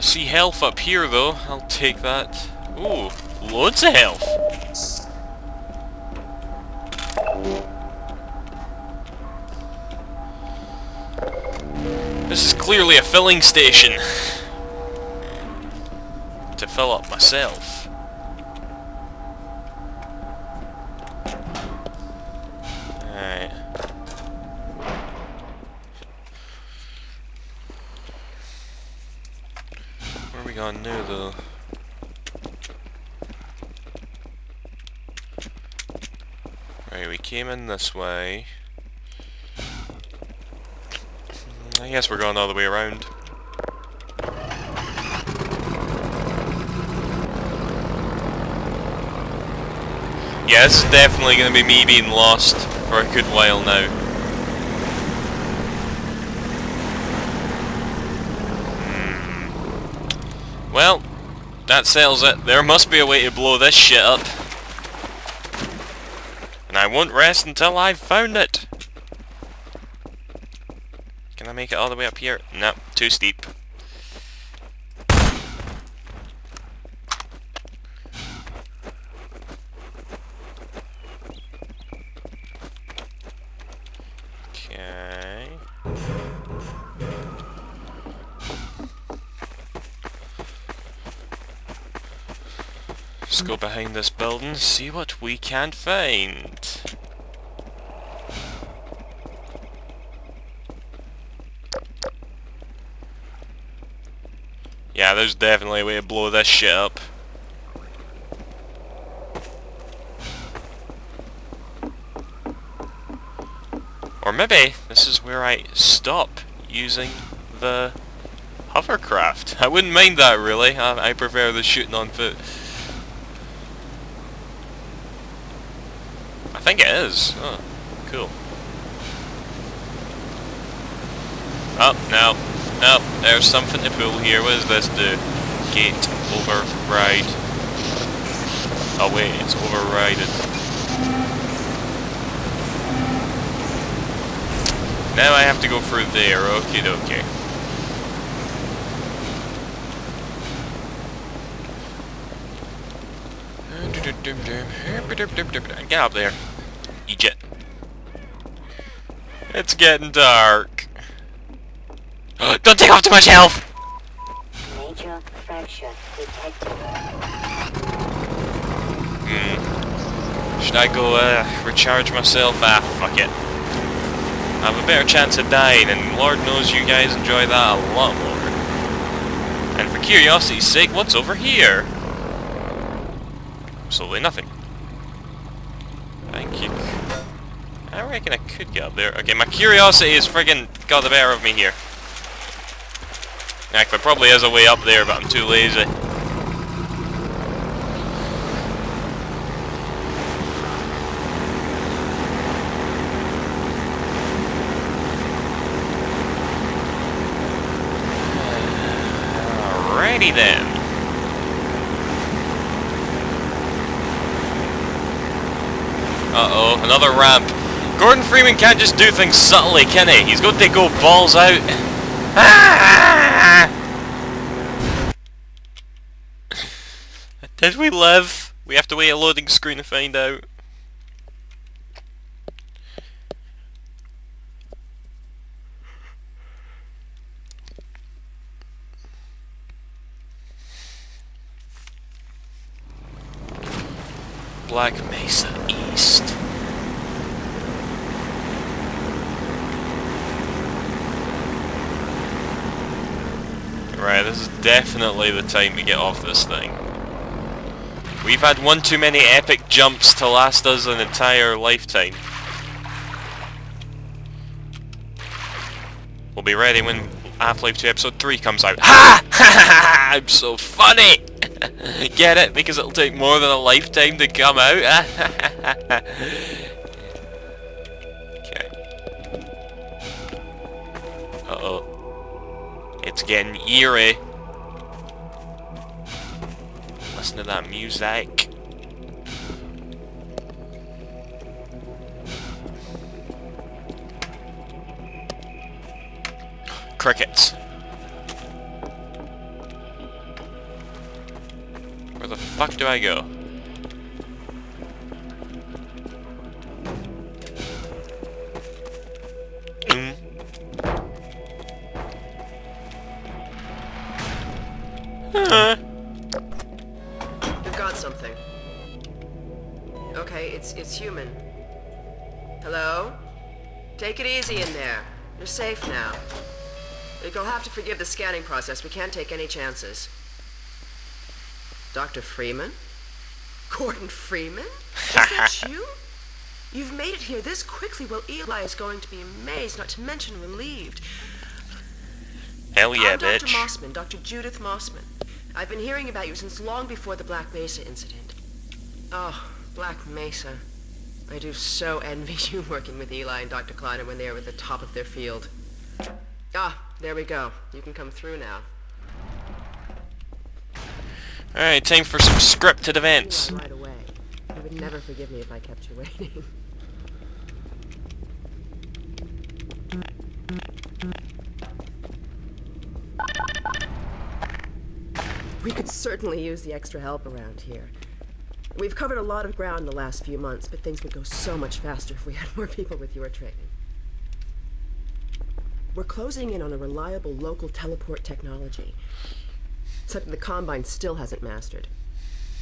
I see health up here though, I'll take that. Ooh, loads of health! This is clearly a filling station. to fill up myself. Going now though? Right, we came in this way. I guess we're going all the way around. Yeah, this is definitely going to be me being lost for a good while now. Hmm. Well, that settles it. There must be a way to blow this shit up. And I won't rest until I've found it. Can I make it all the way up here? No, too steep. Okay. Let's go behind this building, and see what we can find. Yeah, there's definitely a way to blow this shit up. Or maybe this is where I stop using the hovercraft. I wouldn't mind that really. I, I prefer the shooting on foot. I think it is. Oh, cool. Oh, no. No, there's something to pull here. What does this do? Gate override. Oh wait, it's overridden. Now I have to go through there, okie dokie. Get up there. Egypt. It's getting dark. Don't take off too much health! Major detected. Hmm. Should I go uh, recharge myself? Ah, fuck it. I have a better chance of dying, and Lord knows you guys enjoy that a lot more. And for curiosity's sake, what's over here? Absolutely nothing. Thank you. I reckon I could get up there. Okay, my curiosity is friggin' got the better of me here. Actually, probably is a way up there, but I'm too lazy. Alrighty then. Uh-oh, another ramp. Gordon Freeman can't just do things subtly, can he? He's got to go balls out. Did we live? We have to wait a loading screen to find out. Black Mesa East. Right, this is definitely the time to get off this thing. We've had one too many epic jumps to last us an entire lifetime. We'll be ready when Half-Life 2 Episode 3 comes out. Ha! I'm so funny! Get it? Because it'll take more than a lifetime to come out? okay. Uh-oh. It's getting eerie. Listen to that music. Crickets. Fuck do I go? Hmm. Huh. We've got something. Okay, it's it's human. Hello? Take it easy in there. You're safe now. You'll have to forgive the scanning process. We can't take any chances. Dr. Freeman? Gordon Freeman? Is that you? You've made it here this quickly. Well, Eli is going to be amazed, not to mention relieved. Hell yeah, I'm Dr. bitch. Mossman, Dr. Judith Mossman. I've been hearing about you since long before the Black Mesa incident. Oh, Black Mesa. I do so envy you working with Eli and Dr. Kleiner when they were at the top of their field. Ah, there we go. You can come through now. Alright, time for some scripted events. Right away. You would never forgive me if I kept you waiting. We could certainly use the extra help around here. We've covered a lot of ground in the last few months, but things would go so much faster if we had more people with your training. We're closing in on a reliable local teleport technology, something the Combine still hasn't mastered.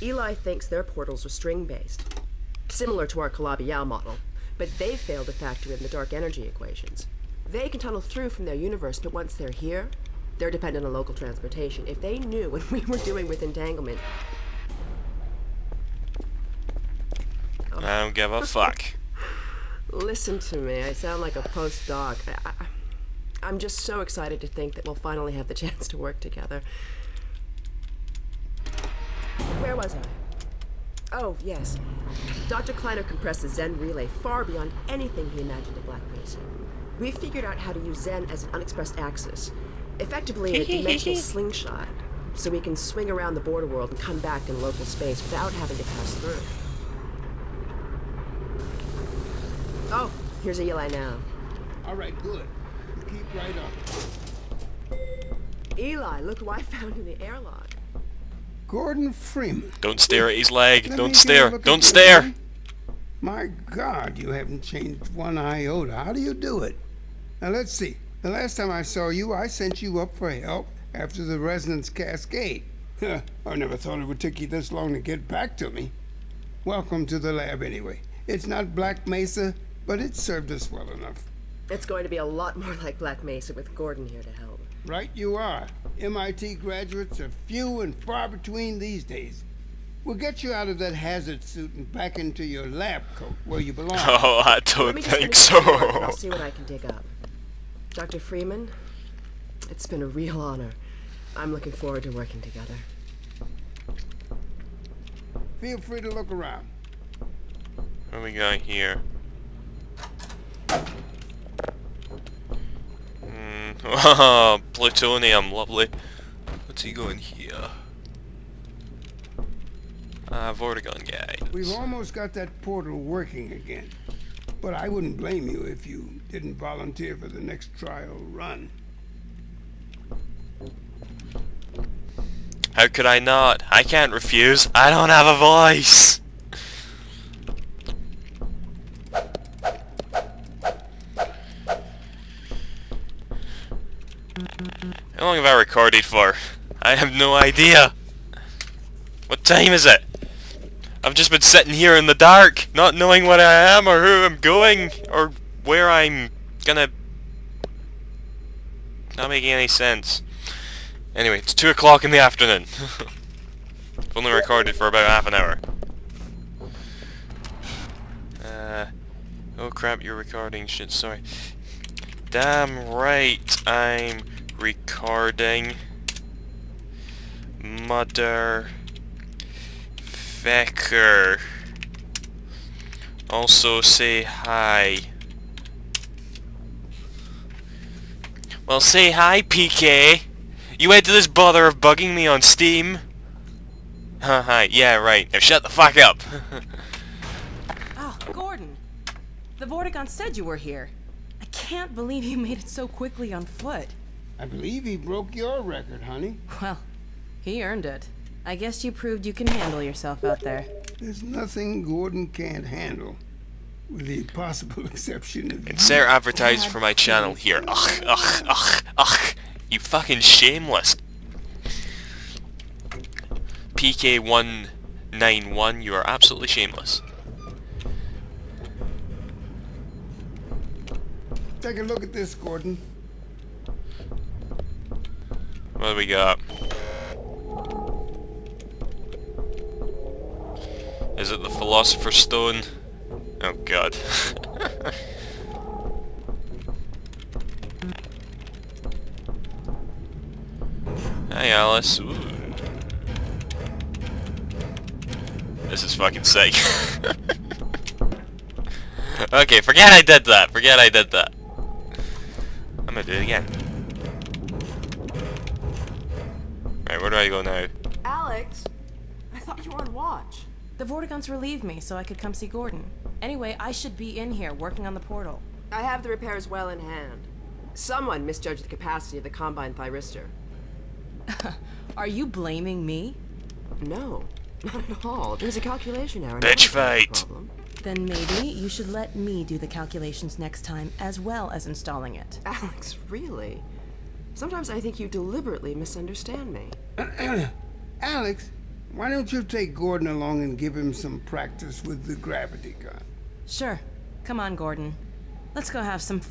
Eli thinks their portals are string-based, similar to our Calabi-Yau model, but they failed to factor in the dark energy equations. They can tunnel through from their universe, but once they're here, they're dependent on local transportation. If they knew what we were doing with entanglement, oh. I don't give a fuck. listen to me. I sound like a postdoc. I, I, I'm just so excited to think that we'll finally have the chance to work together. Where was I? Oh, yes. Dr. Kleiner compressed the Xen relay far beyond anything he imagined at Black Mesa. We figured out how to use Xen as an unexpressed axis, effectively a dimensional slingshot, so we can swing around the border world and come back in local space without having to pass through. Oh, here's a Eli now. All right, good. You keep right up. Eli, look who I found in the airlock. Gordon Freeman. Don't stare at his leg. Let Don't stare. Don't stare. man. My God, you haven't changed one iota. How do you do it? Now let's see. The last time I saw you, I sent you up for help after the resonance cascade. I never thought it would take you this long to get back to me. Welcome to the lab, anyway. It's not Black Mesa, but it served us well enough. It's going to be a lot more like Black Mesa with Gordon here to help. Right you are. MIT graduates are few and far between these days. We'll get you out of that hazard suit and back into your lab coat where you belong. Oh, I don't think finish this work and so. I'll see what I can dig up. Dr. Freeman, it's been a real honor. I'm looking forward to working together. Feel free to look around. What we got here? Hmm. Oh, plutonium, lovely. What's he going here? Ah, Vortigaunt guy. We've almost got that portal working again. But I wouldn't blame you if you didn't volunteer for the next trial run. How could I not? I can't refuse. I don't have a voice. How long have I recorded for? I have no idea. What time is it? I've just been sitting here in the dark, not knowing what I am or who I'm going or where I'm gonna... Not making any sense. Anyway, it's 2 o'clock in the afternoon. I've only recorded for about half an hour. Uh, oh crap, you're recording shit, sorry. Damn right, I'm recording. Mother... Fecker. Also say hi. Well, say hi, PK. You went to this bother of bugging me on Steam? Huh, hi. Yeah, right. Now shut the fuck up. Oh, Gordon. The Vortigaunt said you were here. I can't believe you made it so quickly on foot. I believe he broke your record, honey. Well, he earned it. I guess you proved you can handle yourself out there. There's nothing Gordon can't handle, with the possible exception of Insert advertise for my channel here. Ugh, ugh, ugh, ugh. You fucking shameless. PK191, you are absolutely shameless. Take a look at this, Gordon. What do we got? Is it the Philosopher's Stone? Oh god. Hi Alice. Ooh. This is fucking sick. okay, forget I did that. Forget I did that. I'm gonna do it again. Right, where do I go now? Alyx, I thought you were on watch. The Vortigaunts relieved me so I could come see Gordon. Anyway, I should be in here working on the portal. I have the repairs well in hand. Someone misjudged the capacity of the Combine Thyristor. Are you blaming me? No, not at all. It was a calculation error. Bitch not a fight. Then maybe you should let me do the calculations next time as well as installing it. Alyx, really? Sometimes I think you deliberately misunderstand me. Alyx, why don't you take Gordon along and give him some practice with the gravity gun? Sure. Come on, Gordon. Let's go have some fun.